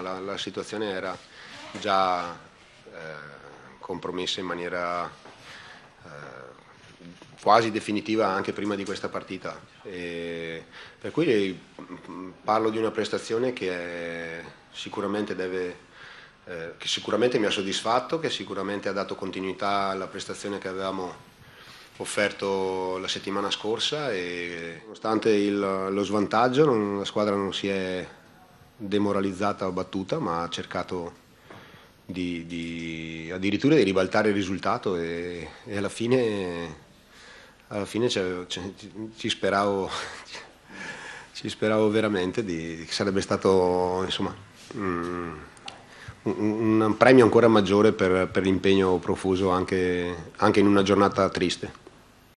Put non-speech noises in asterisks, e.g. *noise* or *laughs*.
La, la situazione era già eh, compromessa in maniera eh, quasi definitiva anche prima di questa partita. E per cui mm, parlo di una prestazione che sicuramente, deve, eh, che sicuramente mi ha soddisfatto, che sicuramente ha dato continuità alla prestazione che avevamo offerto la settimana scorsa e nonostante il, lo svantaggio non, la squadra non si è demoralizzata o battuta, ma ha cercato di, di, addirittura di ribaltare il risultato e, e alla fine, alla fine ci, speravo, *laughs* ci speravo veramente di, che sarebbe stato insomma, mm, un, un, premio ancora maggiore per, per l'impegno profuso anche, anche in una giornata triste.